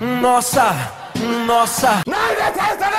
Nossa, nossa. Não, não, não, não,